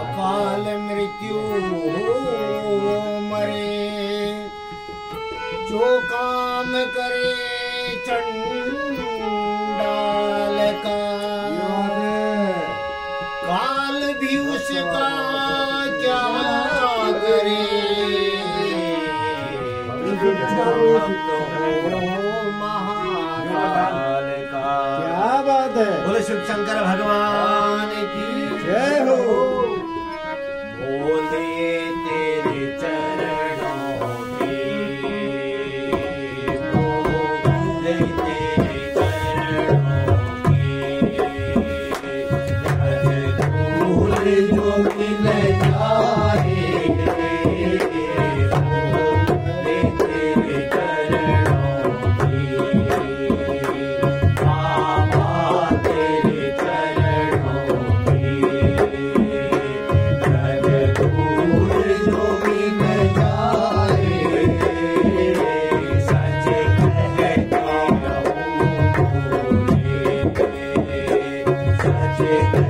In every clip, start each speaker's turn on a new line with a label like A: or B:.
A: अकाल मृत्यु हो मरे। जो काम करे चंडाल का भी उसका क्या करे?
B: क्या बात है?
A: बोले शिव शंकर भगवान Thank you.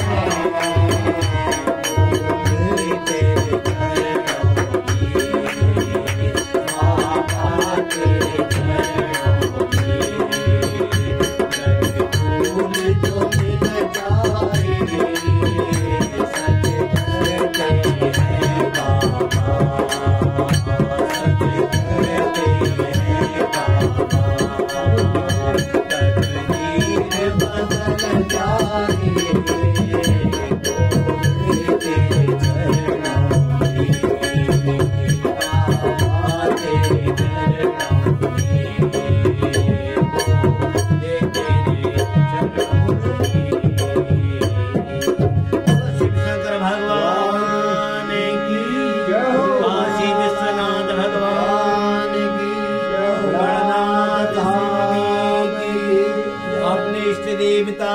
A: संभलता है
B: प्रेमिता